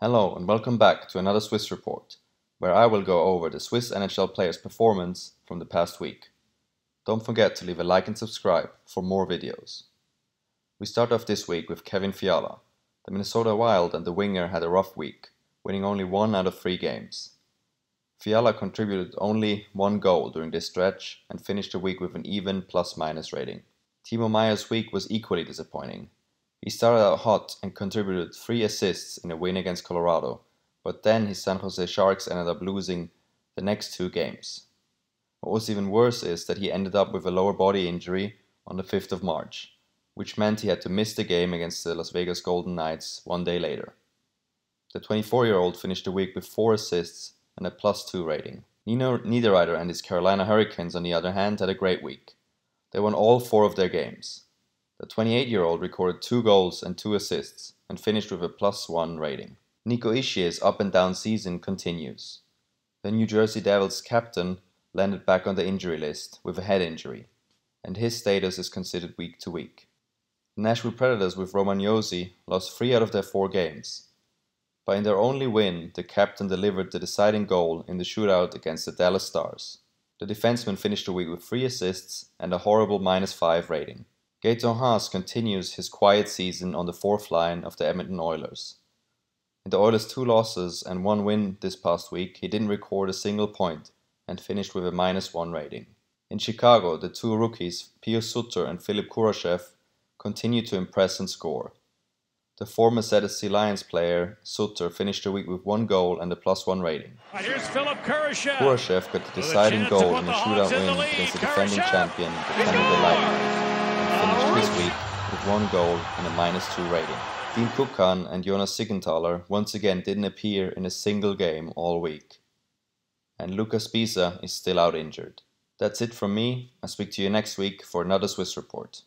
Hello and welcome back to another Swiss report, where I will go over the Swiss NHL players' performance from the past week. Don't forget to leave a like and subscribe for more videos. We start off this week with Kevin Fiala. The Minnesota Wild and the winger had a rough week, winning only one out of three games. Fiala contributed only one goal during this stretch and finished the week with an even plus-minus rating. Timo Meier's week was equally disappointing. He started out hot and contributed three assists in a win against Colorado, but then his San Jose Sharks ended up losing the next two games. What was even worse is that he ended up with a lower body injury on the 5th of March, which meant he had to miss the game against the Las Vegas Golden Knights one day later. The 24 year old finished the week with four assists and a plus 2 rating. Nino Niederreiter and his Carolina Hurricanes, on the other hand, had a great week. They won all four of their games. The 28 year old recorded two goals and two assists and finished with a plus 1 rating. Nico Hischier's up and down season continues. The New Jersey Devils captain landed back on the injury list with a head injury, and his status is considered week to week. The Nashville Predators with Roman Josi lost three out of their four games. But in their only win, the captain delivered the deciding goal in the shootout against the Dallas Stars. The defenseman finished the week with three assists and a horrible minus 5 rating. Gaetan Haas continues his quiet season on the fourth line of the Edmonton Oilers. In the Oilers' two losses and one win this past week, he didn't record a single point and finished with a minus 1 rating. In Chicago, the two rookies, Pius Suter and Philipp Kurashev, continued to impress and score. The former ZSC Lions player, Suter, finished the week with one goal and a plus one rating. Here's Philipp Kurashev. Kurashev got the deciding goal in a shootout win against the defending champion, the Tampa Bay Lightning, and finished this week with one goal and a minus two rating. Dean Kukan and Jonas Siegenthaler once again didn't appear in a single game all week. And Luca Sbisa is still out injured. That's it from me. I'll speak to you next week for another Swiss report.